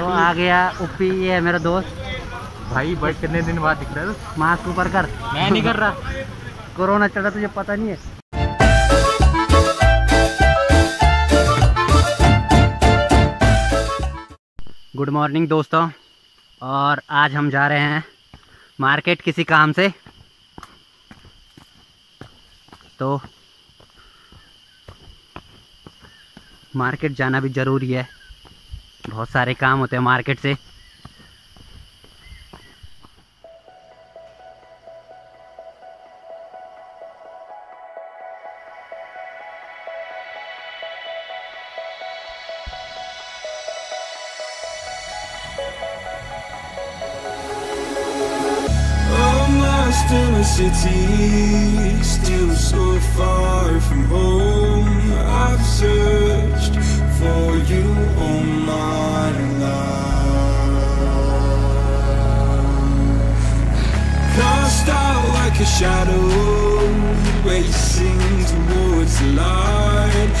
तो आ गया उपी ये है मेरा दोस्त। भाई बट कितने दिन बाद दिख रहा है मास्क ऊपर कर। मैं नहीं कर रहा। कोरोना रहा तुझे पता नहीं है। गुड मॉर्निंग दोस्तों। और आज हम जा रहे हैं मार्केट किसी काम से। तो मार्केट जाना भी ज़रूरी है। बहुत सारे काम होते हैं मार्केट से in a city, still so far from home. I've searched for you all my life. Like a shadow, racing towards the light.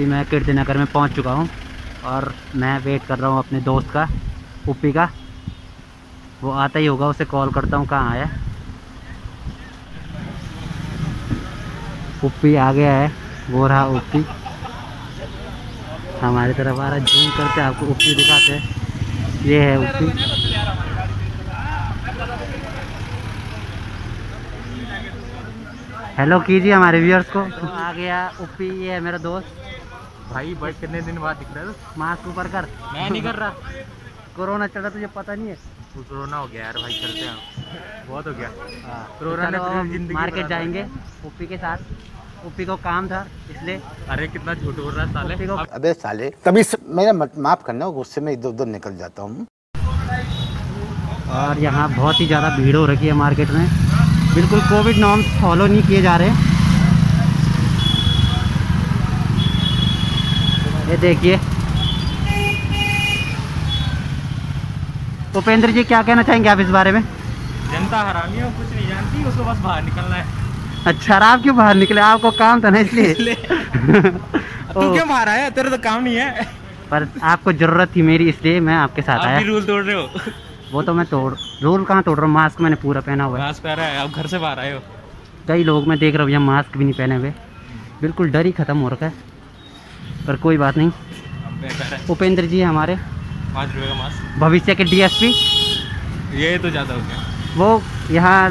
अभी मैं कीर्तिनगर में पहुँच चुका हूँ और मैं वेट कर रहा हूँ अपने दोस्त का उप्पी का। वो आता ही होगा, उसे कॉल करता हूँ कहाँ आया उप्पी आ गया है, वो रहा उप्पी हमारी तरफ़ आ रहा जूम करते आपको उप्पी दिखाते हैं। ये है उप्पी हेलो कीजिए हमारे व्यूअर्स को। आ गया उप्पी ये है मेरा दोस्त। भाई बट कितने दिन बाद दिख रहा है? मास्क ऊपर कर। मैं नहीं कर रहा। कोरोना चल रहा तुझे पता नहीं है। कोरोना हो गया यार भाई चलते हैं। बहुत हो गया। हाँ, कोरोना ने ज़िंदगी मार्केट जाएँगे उप्पी के साथ। उप्पी को काम था इसलिए। अरे कितना झूठ बोल रहा है साले। अब साले तभी से मेरा माफ़ करना गुस्से में इधर उधर निकल जाता हूँ। और यहाँ बहुत ही ज़्यादा भीड़ हो रखी है मार्केट में। बिल्कुल कोविड नॉर्म्स फॉलो नहीं किए जा रहे। ये देखिए। उपेंद्र जी क्या कहना चाहेंगे आप इस बारे में? जनता हरामी है कुछ नहीं जानती उसको बस बाहर निकलना है। अच्छा आप क्यों बाहर निकले? आपको काम था ना इसलिए। तू क्यों बाहर आया? तेरा तो काम नहीं है। पर आपको ज़रूरत थी मेरी इसलिए मैं आपके साथ आप आया। रूल तोड़ रहे हो। वो तो मैं तोड़ रूल कहाँ तोड़ रहा हूँ? मास्क मैंने पूरा पहना हुआ है। मास्क पहना है आप घर से बाहर आए हो। कई लोग मैं देख रहा हूँ यहाँ मास्क भी नहीं पहने हुए। बिल्कुल डर ही ख़त्म हो रखा है। पर कोई बात नहीं। उपेंद्र जी हमारे। पाँच रुपए का भविष्य के डीएसपी। ये तो ज़्यादा हो गया। वो यहाँ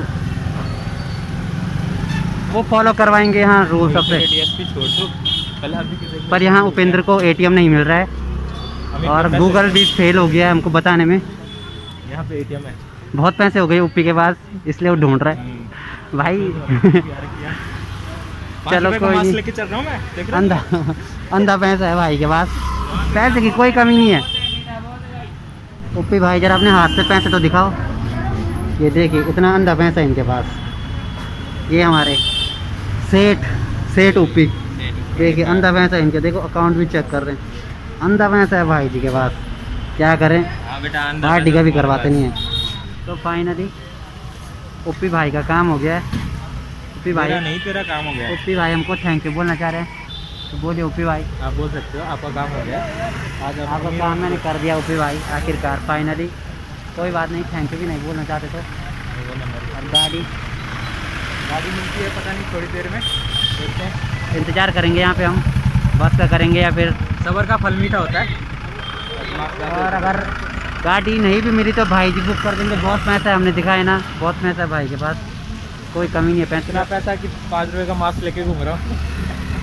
वो फॉलो करवाएँगे यहाँ रूल सबसे पर यहाँ उपेंद्र को एटीएम नहीं मिल रहा है। और गूगल भी फेल हो गया है हमको बताने में। यहाँ पे एटीएम है। बहुत पैसे हो गए ऊपी के पास इसलिए वो ढूंढ रहा है। हम्म, भाई चलो कोई नहीं। लेके चल रहा हूँ मैं अंधा अंधा पैसा है भाई के पास। पैसे की कोई कमी नहीं है। उप्पी भाई जरा अपने हाथ से पैसे तो दिखाओ। ये देखिए इतना अंधा पैसा है इनके पास। ये हमारे सेठ सेठ उप्पी देखिए अंधा पैसा है इनके। देखो अकाउंट भी चेक कर रहे हैं। अंधा पैसा है भाई जी के पास। क्या करें? हाँ बेटा का भी करवाते नहीं है। तो फाइनली उप्पी भाई का काम हो गया है। उप्पी भाई। मेरा नहीं तेरा काम हो गया। उप्पी भाई हमको थैंक यू बोलना चाह रहे हैं। तो बोलिए ओपी भाई। आप बोल सकते हो आपका काम हो गया। आज आपका काम मैंने कर दिया ओपी भाई आखिरकार फाइनली कोई बात नहीं थैंक यू भी नहीं बोलना चाहते तो। और गाड़ी। गाड़ी मिलती है पता नहीं थोड़ी देर में। देखते हैं। इंतज़ार करेंगे यहाँ पे हम। बस का करेंगे या फिर सबर का फल मीठा होता है। और अगर गाड़ी नहीं भी मिली तो भाई जी बुक कर देंगे। बहुत पैसा है हमने दिखाया ना। बहुत पैसा है भाई के पास। कोई कमी नहीं है पैसे पैसा कि पाँच रुपए का मास्क लेके घूम रहा हूँ।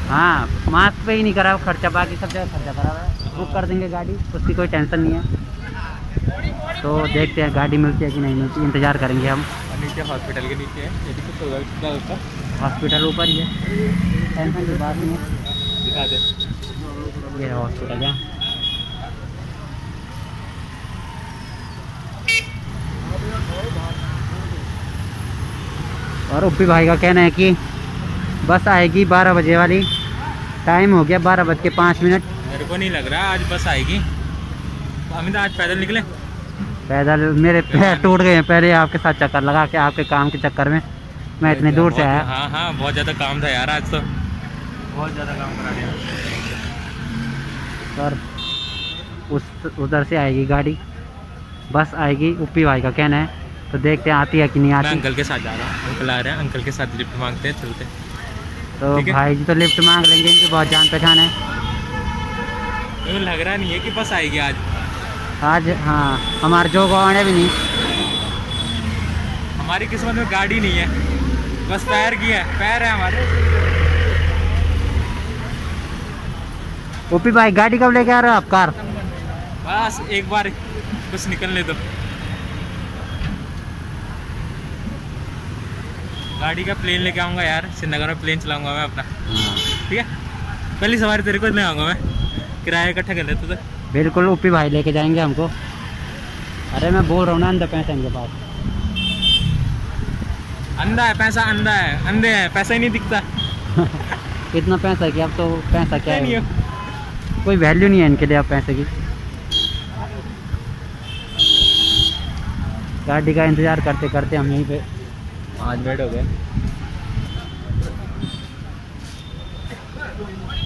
हाँ मास्क पे ही नहीं करा खर्चा बाकी सब जगह खर्चा करा हुआ है। बुक कर देंगे गाड़ी उसकी कोई टेंशन नहीं है। तो देखते हैं गाड़ी मिलती है कि नहीं मिलती इंतज़ार करेंगे हम। नीचे हॉस्पिटल के नीचे है कुछ होगा उसका हॉस्पिटल ऊपर ही है। टेंशन की बात नहीं है। दिखा दे। ये हॉस्पिटल है। उप्पी भाई का कहना है कि बस आएगी बारह बजे वाली। टाइम हो गया बारह बज के पाँच मिनट। मेरे को नहीं लग रहा आज बस आएगी। अमित आज पैदल निकले? पैदल मेरे पैर टूट गए हैं पहले आपके साथ चक्कर लगा के आपके काम के चक्कर में। मैं इतनी दूर से आया। हाँ हाँ बहुत ज़्यादा काम था यार आज तो। बहुत ज़्यादा काम करा दिया। और उस उधर से आएगी गाड़ी। बस आएगी उपी भाई का कहना है। तो देखते हैं आती है कि नहीं आती। अंकल के साथ जा रहा हूँ। अंकल आ रहे हैं अंकल के साथ लिफ्ट मांगते हैं चलते तो भाई जी तो लिफ्ट मांग लेंगे इनकी बहुत जान पहचान है। को लग रहा नहीं है कि बस आएगी आज। आज हाँ हमारे जो गवाने भी नहीं। हमारी किस्मत में गाड़ी नहीं है। बस पैर की है पैर है हमारे। ओपी भाई गाड़ी कब लेके आ रहे हो आप कार? बस एक बार कुछ निकलने दो। गाड़ी का प्लेन लेके आऊँगा यार। श्रीनगर में प्लेन चलाऊँगा मैं अपना। ठीक है? पहली सवारी तेरे को ले आऊँगा मैं। किराया इकट्ठा कर लेते थे बिल्कुल ओपी भाई लेके जाएँगे हमको। अरे मैं बोल रहा हूँ ना अंदर पैसे इनके पास। अंधा है पैसा अंधा है। अंधे है पैसा ही नहीं दिखता। इतना पैसा कि अब तो पैसा क्या नहीं है? कोई वैल्यू नहीं है इनके लिए अब पैसे की। गाड़ी का इंतज़ार करते करते हम यहीं पे पाँच मिनट हो गए।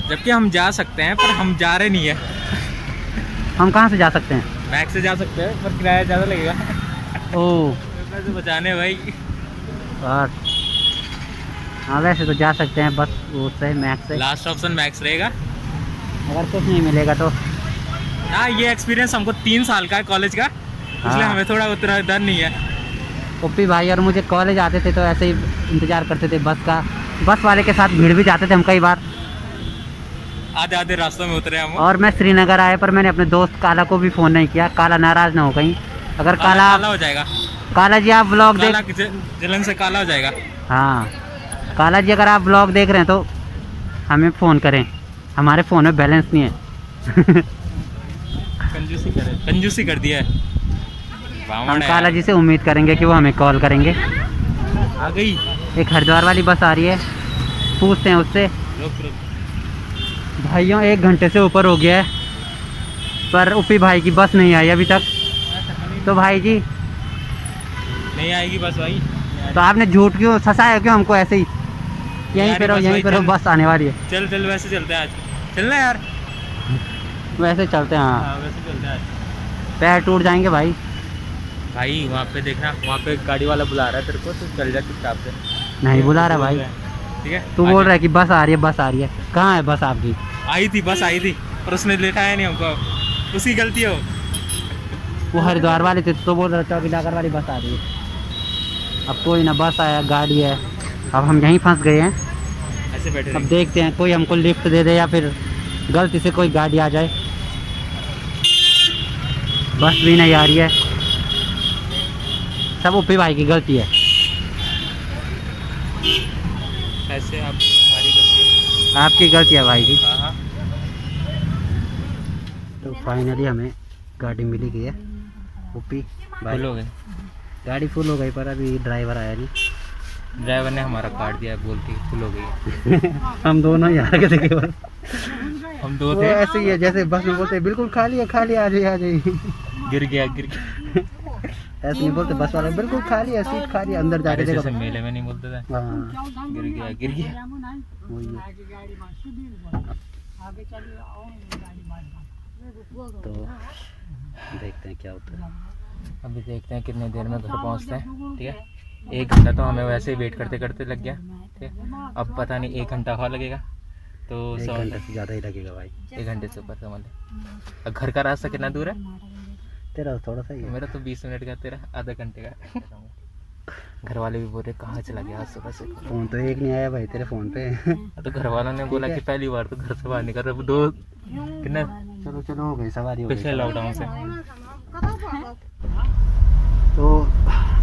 जबकि हम जा सकते हैं पर हम जा रहे नहीं है। हम कहाँ से जा सकते हैं? मैक्स से जा सकते हैं पर किराया ज़्यादा लगेगा। ओह। पैसे बचाने भाई। और हाँ वैसे तो जा सकते हैं बस उससे मैक्स से। लास्ट ऑप्शन मैक्स रहेगा। अगर कुछ नहीं मिलेगा तो। हाँ ये एक्सपीरियंस हमको तीन साल का है कॉलेज का इसलिए हाँ। हमें थोड़ा उतना डर नहीं है। ओपी भाई और मुझे कॉलेज आते थे तो ऐसे ही इंतज़ार करते थे बस का। बस वाले के साथ भीड़ भी जाते थे हम कई बार। आधे आधे रास्तों में उतरे हम। और मैं श्रीनगर आए पर मैंने अपने दोस्त काला को भी फ़ोन नहीं किया। काला नाराज़ ना हो कहीं। अगर काला काला हो जाएगा। काला जी आप ब्लॉग देख जलन से काला हो जाएगा। हाँ। काला जी अगर आप ब्लॉग देख रहे हैं तो हमें फ़ोन करें। हमारे फ़ोन में बैलेंस नहीं है। कंजूसी करे कंजूसी कर दिया है। हम काला जी से उम्मीद करेंगे कि वो हमें कॉल करेंगे। आ गई। एक हरिद्वार वाली बस आ रही है। पूछते हैं उससे। भाइयों एक घंटे से ऊपर हो गया है पर उपी भाई की बस नहीं आई अभी तक। तो भाई जी नहीं आएगी बस भाई। तो आपने झूठ क्यों फंसाया? क्यों हमको ऐसे ही? यहीं यार, पे रहो यहीं भाई पे रहो बस आने वाली है। चल चल वैसे चलते हैं आज। चलना यार। वैसे चलते हैं हाँ। हाँ वैसे चलते हैं आज। पैर टूट जाएँगे भाई। भाई वहाँ पे देखना वहाँ पे गाड़ी वाला बुला रहा है तेरे को तो चल जा चुपचाप से नहीं बुला रहा भाई। ठीक है? तू बोल रहा है कि बस आ रही है बस आ रही है। कहाँ है बस आपकी? आई थी बस आई थी पर उसने लेटाया नहीं हमको। उसकी गलती है वो। हरिद्वार वाली थी तो बोल रहा चौकी नागर वाली बस आ रही है। अब कोई ना बस आया गाड़ी है। अब हम यहीं फंस गए हैं। ऐसे बैठे अब देखते हैं कोई हमको लिफ्ट दे दे या फिर गलती से कोई गाड़ी आ जाए। बस भी नहीं आ रही है। सब ओपी भाई की गलती है। ऐसे आप गलती है। आपकी गलती है भाई जी। हाँ हाँ। तो फाइनली हमें गाड़ी मिली गई है भाई। फुल हो गए गाड़ी फुल हो गई पर अभी ड्राइवर आया नहीं। ड्राइवर ने हमारा काट दिया बोल के फुल हो गई हम दोनों ही गए थे केवल। हम दो थे। ऐसे ही है जैसे बस में बोलते बिल्कुल खाली है खाली आ जाइए आ जाइए। गिर गया गिर गया। ऐसे नहीं बोलते बस वाले बिल्कुल खाली है सीट खाली अंदर जाके देखो ऐसे मेले में नहीं बोलते थे। हाँ। गिर गया गिर गया। वही है। तो देखते हैं क्या होता है। अभी देखते हैं कितने देर में घर पहुँचते हैं ठीक है? एक घंटा तो हमें वैसे ही वेट करते करते लग गया ठीक है? अब पता नहीं एक घंटा और लगेगा तो एक घंटे से ज़्यादा ही लगेगा भाई। एक घंटे से ऊपर समझ घर का रास्ता कितना दूर है? तेरा तो थोड़ा सा ही है। मेरा तो बीस मिनट का तेरा आधा घंटे का। घर वाले भी बोल रहे कहाँ चला गया आज सुबह से? फ़ोन तो एक नहीं आया भाई तेरे फ़ोन पे। तो घर वालों ने बोला कि पहली बार तो घर से बाहर निकल रहे दो कितने? चलो चलो हो गई सवारी पिछले लॉकडाउन से। तो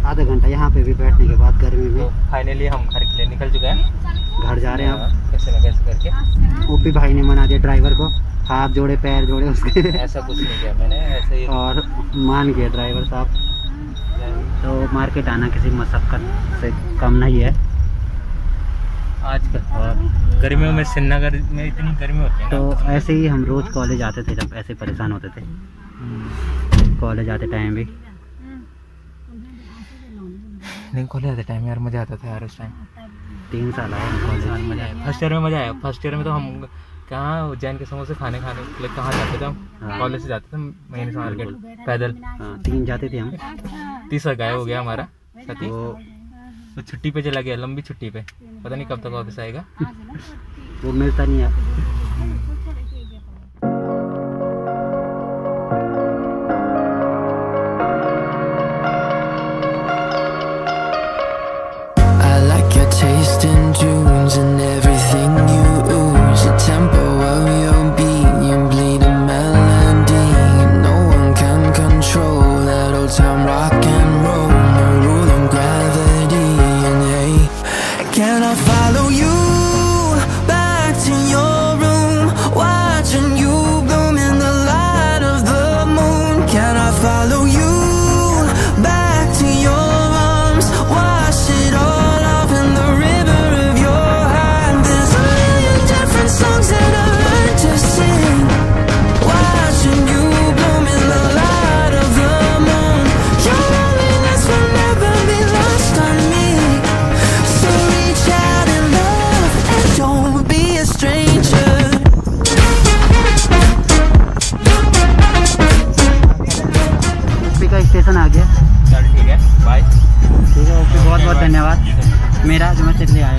आधा घंटा यहाँ पे भी बैठने के बाद गर्मी तो में फाइनली हम घर के लिए निकल चुके हैं। घर जा रहे हैं अब कैसे ना कैसे करके। ओपी भाई ने मना दिया ड्राइवर को। हाथ जोड़े पैर जोड़े उसके। ऐसा कुछ नहीं किया मैंने ऐसे ही। और मान गए ड्राइवर साहब। तो मार्केट आना किसी मशक्क़त से कम नहीं है। आजकल। और गर्मियों में श्रीनगर में इतनी गर्मी होती है तो ऐसे ही हम रोज़ कॉलेज आते थे जब ऐसे परेशान होते थे। कॉलेज आते टाइम भी। नहीं कॉलेज आते टाइम यार मज़ा आता था यार उस टाइम तीन साल कॉलेज कॉलेज। मज़ा आया फ़र्स्ट ईयर में मज़ा आया। फ़र्स्ट ईयर में तो हम कहाँ उज्जैन के समोसे खाने खाने। के लिए कहाँ जाते थे हम? हाँ। कॉलेज से जाते थे महीने से मार्केट। पैदल। हाँ तीन जाते थे हम। तीसरा गायब हो गया हमारा। साथी वो तो छुट्टी पे चला गया लंबी छुट्टी पे। पता नहीं कब तक वापस आएगा। वो मिलता नहीं है।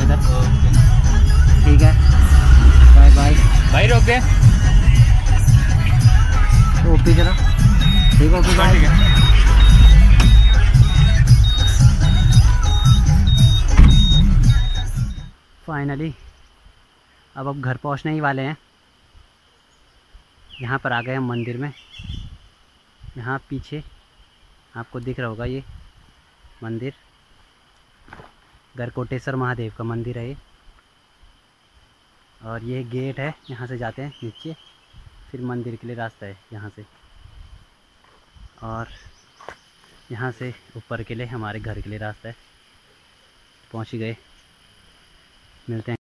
इधर ठीक है। बाय बाय भाई रोक दे। ओपी जरा। ठीक है ओपी बाय ठीक है। फाइनली अब अब घर पहुँचने ही वाले हैं। यहाँ पर आ गए हम मंदिर में। यहाँ पीछे आपको दिख रहा होगा ये मंदिर। गरकोटेश्वर महादेव का मंदिर है और ये गेट है, यहाँ से जाते हैं नीचे, फिर मंदिर के लिए रास्ता है यहाँ से। और यहाँ से ऊपर के लिए, हमारे घर के लिए रास्ता है। पहुँच गए। मिलते हैं।